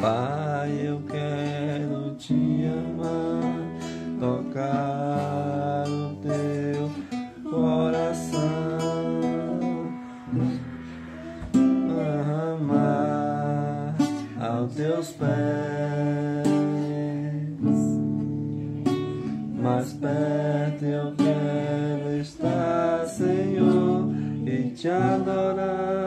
Pai, eu quero te amar, tocar o teu coração, amar aos teus pés, mais perto eu quero estar, Senhor, e te adorar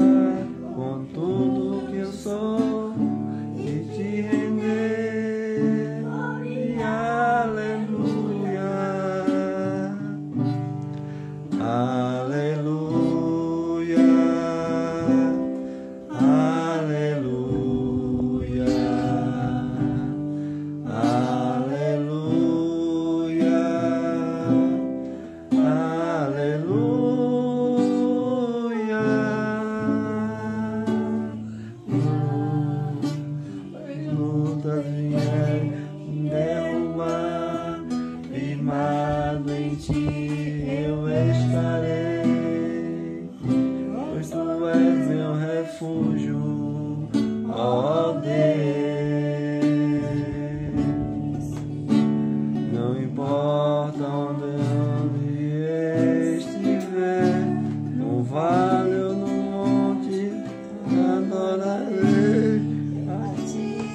aleluia, aleluia, aleluia, aleluia. Lutas vierem derrubar, firmado em ti Filho, Deus. Não importa onde eu estiver, no vale ou no monte, adorarei então, a ti.